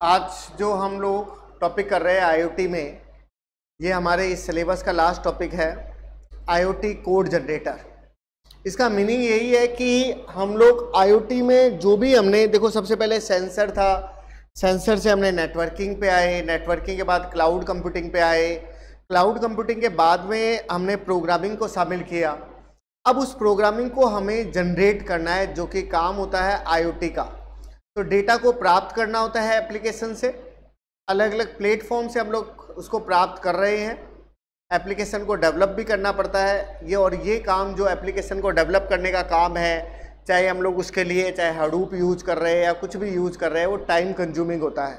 आज जो हम लोग टॉपिक कर रहे हैं आईओटी में, ये हमारे इस सिलेबस का लास्ट टॉपिक है आईओटी कोड जनरेटर इसका मीनिंग यही है कि हम लोग आईओटी में जो भी हमने, देखो सबसे पहले सेंसर था। सेंसर से हमने नेटवर्किंग पे आए नेटवर्किंग के बाद क्लाउड कंप्यूटिंग पे आए। क्लाउड कंप्यूटिंग के बाद में हमने प्रोग्रामिंग को शामिल किया। अब उस प्रोग्रामिंग को हमें जनरेट करना है, जो कि काम होता है आईओटी का। तो डेटा को प्राप्त करना होता है एप्लीकेशन से। अलग अलग प्लेटफॉर्म से हम लोग उसको प्राप्त कर रहे हैं। एप्लीकेशन को डेवलप भी करना पड़ता है। ये और ये काम जो एप्लीकेशन को डेवलप करने का काम है, चाहे हम लोग उसके लिए, चाहे हडूप यूज़ कर रहे हैं या कुछ भी यूज़ कर रहे हैं, वो टाइम कंज्यूमिंग होता है।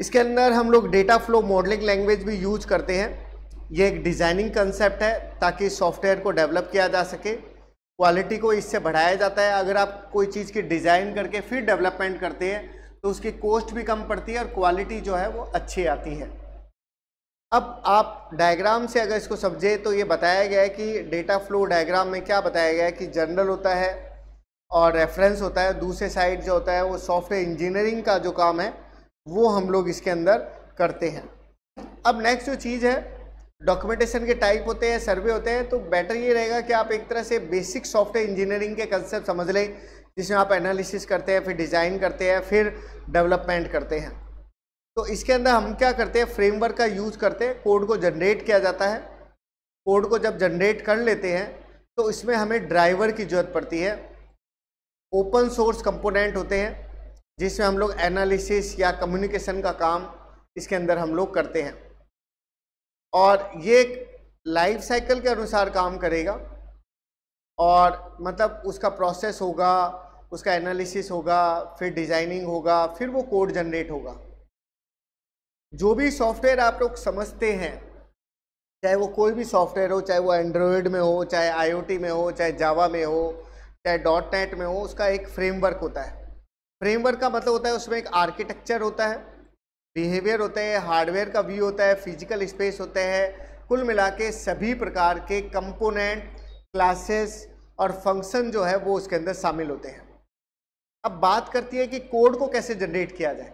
इसके अंदर हम लोग डेटा फ्लो मॉडलिंग लैंग्वेज भी यूज़ करते हैं। ये एक डिज़ाइनिंग कंसेप्ट है ताकि सॉफ्टवेयर को डेवलप किया जा सके। क्वालिटी को इससे बढ़ाया जाता है। अगर आप कोई चीज़ की डिज़ाइन करके फिर डेवलपमेंट करते हैं तो उसकी कॉस्ट भी कम पड़ती है और क्वालिटी जो है वो अच्छी आती है। अब आप डायग्राम से अगर इसको समझे तो ये बताया गया है कि डेटा फ्लो डायग्राम में क्या बताया गया है कि जनरल होता है और रेफरेंस होता है। दूसरे साइड जो होता है, वो सॉफ्टवेयर इंजीनियरिंग का जो काम है, वो हम लोग इसके अंदर करते हैं। अब नेक्स्ट जो चीज़ है डॉक्यूमेंटेशन के टाइप होते हैं सर्वे होते हैं तो बेटर ये रहेगा कि आप एक तरह से बेसिक सॉफ्टवेयर इंजीनियरिंग के कंसेप्ट समझ लें, जिसमें आप एनालिसिस करते हैं, फिर डिज़ाइन करते हैं, फिर डेवलपमेंट करते हैं। तो इसके अंदर हम क्या करते हैं फ्रेमवर्क का यूज़ करते हैं कोड को जनरेट किया जाता है। कोड को जब जनरेट कर लेते हैं तो इसमें हमें ड्राइवर की ज़रूरत पड़ती है। ओपन सोर्स कंपोनेंट होते हैं, जिसमें हम लोग एनालिसिस या कम्युनिकेशन का काम इसके अंदर हम लोग करते हैं। और ये लाइफ साइकिल के अनुसार काम करेगा। और मतलब उसका प्रोसेस होगा, उसका एनालिसिस होगा, फिर डिज़ाइनिंग होगा, फिर वो कोड जनरेट होगा। जो भी सॉफ्टवेयर आप लोग समझते हैं, चाहे वो कोई भी सॉफ्टवेयर हो, चाहे वो एंड्रॉयड में हो, चाहे आईओटी में हो, चाहे जावा में हो, चाहे डॉट नेट में हो, उसका एक फ्रेमवर्क होता है। फ्रेमवर्क का मतलब होता है उसमें एक आर्किटेक्चर होता है। बिहेवियर होते हैं, हार्डवेयर का व्यू होता है, फ़िज़िकल स्पेस होते हैं, कुल मिला के सभी प्रकार के कंपोनेंट, क्लासेस और फ़ंक्शन जो है वो उसके अंदर शामिल होते हैं। अब बात करती है कि कोड को कैसे जनरेट किया जाए।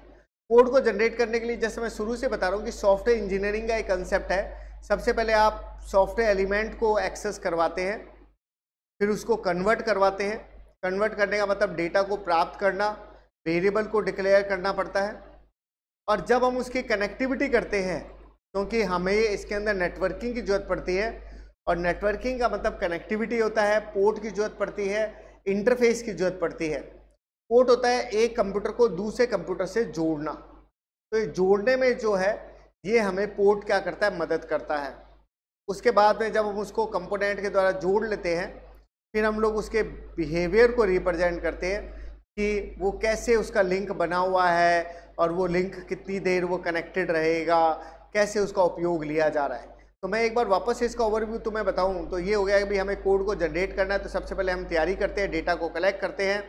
कोड को जनरेट करने के लिए जैसे मैं शुरू से बता रहा हूँ कि सॉफ्टवेयर इंजीनियरिंग का एक कंसेप्ट है। सबसे पहले आप सॉफ्टवेयर एलिमेंट को एक्सेस करवाते हैं, फिर उसको कन्वर्ट करवाते हैं। कन्वर्ट करने का मतलब डेटा को प्राप्त करना, वेरिएबल को डिक्लेयर करना पड़ता है। और जब हम उसकी कनेक्टिविटी करते हैं, क्योंकि हमें इसके अंदर नेटवर्किंग की ज़रूरत पड़ती है, और नेटवर्किंग का मतलब कनेक्टिविटी होता है पोर्ट की ज़रूरत पड़ती है इंटरफेस की ज़रूरत पड़ती है। पोर्ट होता है एक कंप्यूटर को दूसरे कंप्यूटर से जोड़ना। तो ये जोड़ने में जो है, ये हमें पोर्ट क्या करता है? मदद करता है। उसके बाद में जब हम उसको कंपोनेंट के द्वारा जोड़ लेते हैं, फिर हम लोग उसके बिहेवियर को रिप्रेजेंट करते हैं। कि वो कैसे उसका लिंक बना हुआ है और वो लिंक कितनी देर वो कनेक्टेड रहेगा, कैसे उसका उपयोग लिया जा रहा है। तो मैं एक बार वापस से इसका ओवरव्यू तुम्हें बताऊँ तो ये हो गया कि भाई हमें कोड को जनरेट करना है तो सबसे पहले हम तैयारी करते हैं डेटा को कलेक्ट करते हैं,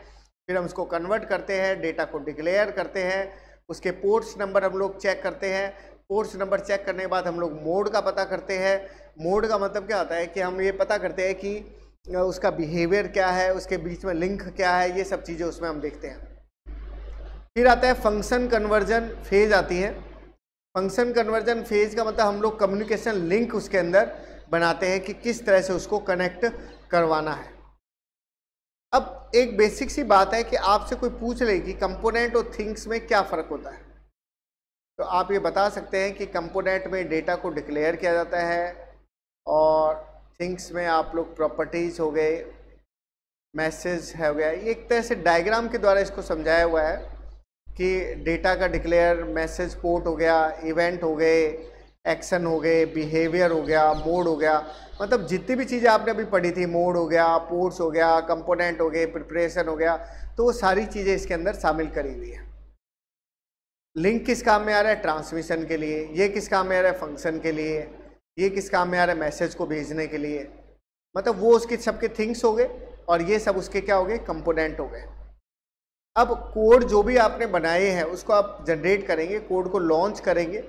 फिर हम उसको कन्वर्ट करते हैं डेटा को डिक्लेयर करते हैं, उसके पोर्ट्स नंबर हम लोग चेक करते हैं पोर्ट्स नंबर चेक करने के बाद हम लोग मोड का पता करते हैं। मोड का मतलब क्या होता है कि हम ये पता करते हैं कि उसका बिहेवियर क्या है, उसके बीच में लिंक क्या है, ये सब चीज़ें उसमें हम देखते हैं। फिर आता है फ़ंक्शन कन्वर्जन फ़ेज़ आती है। फ़ंक्शन कन्वर्जन फ़ेज़ का मतलब हम लोग कम्युनिकेशन लिंक उसके अंदर बनाते हैं कि किस तरह से उसको कनेक्ट करवाना है। अब एक बेसिक सी बात है कि आपसे कोई पूछ ले कि कंपोनेंट और थिंग्स में क्या फ़र्क होता है। तो आप ये बता सकते हैं कि कंपोनेंट में डेटा को डिक्लेयर किया जाता है और थिंग्स में आप लोग प्रॉपर्टीज़ हो गए, मैसेज है हो गया एक तरह से डायग्राम के द्वारा इसको समझाया हुआ है कि डेटा का डिक्लेयर, मैसेज पोर्ट हो गया, इवेंट हो गए, एक्शन हो गए, बिहेवियर हो गया, मोड हो गया। मतलब जितनी भी चीज़ें आपने अभी पढ़ी थी, मोड हो गया, पोर्ट्स हो गया, कंपोनेंट हो गए, प्रिपरेशन हो गया तो वो सारी चीज़ें इसके अंदर शामिल करी हुई है। लिंक किस काम में आ रहा है? ट्रांसमिशन के लिए। ये किस काम में आ रहा है? फ़ंक्शन के लिए। ये किस काम में आ रहा है मैसेज को भेजने के लिए? मतलब वो उसके, सबके थिंग्स हो गए और ये सब उसके क्या हो गए? कंपोनेंट हो गए। अब कोड जो भी आपने बनाए हैं, उसको आप जनरेट करेंगे कोड को लॉन्च करेंगे।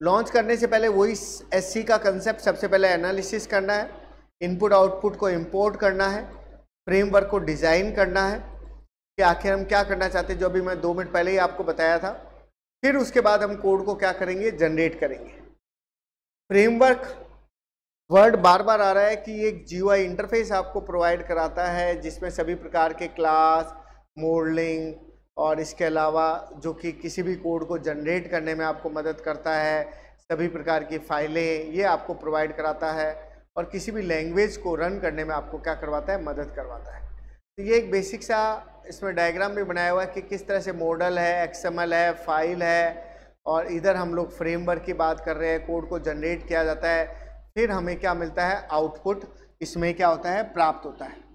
लॉन्च करने से पहले वही एस का कंसेप्ट सबसे पहले एनालिसिस करना है इनपुट आउटपुट को इम्पोर्ट करना है फ्रेमवर्क को डिज़ाइन करना है कि आखिर हम क्या करना चाहते हैं, जो अभी मैं दो मिनट पहले ही आपको बताया था। फिर उसके बाद हम कोड को क्या करेंगे? जनरेट करेंगे। फ्रेमवर्क वर्ड बार बार आ रहा है कि एक जीओ इंटरफेस आपको प्रोवाइड कराता है, जिसमें सभी प्रकार के क्लास, मॉडलिंग और इसके अलावा जो कि किसी भी कोड को जनरेट करने में आपको मदद करता है, सभी प्रकार की फाइलें, ये आपको प्रोवाइड कराता है और किसी भी लैंग्वेज को रन करने में आपको क्या करवाता है? मदद करवाता है। तो ये एक बेसिक सा इसमें डायग्राम भी बनाया हुआ है कि किस तरह से मॉडल है, एक्सएमएल है, फ़ाइल है और इधर हम लोग फ्रेमवर्क की बात कर रहे हैं कोड को जनरेट किया जाता है, फिर हमें क्या मिलता है? आउटपुट इसमें क्या होता है? प्राप्त होता है।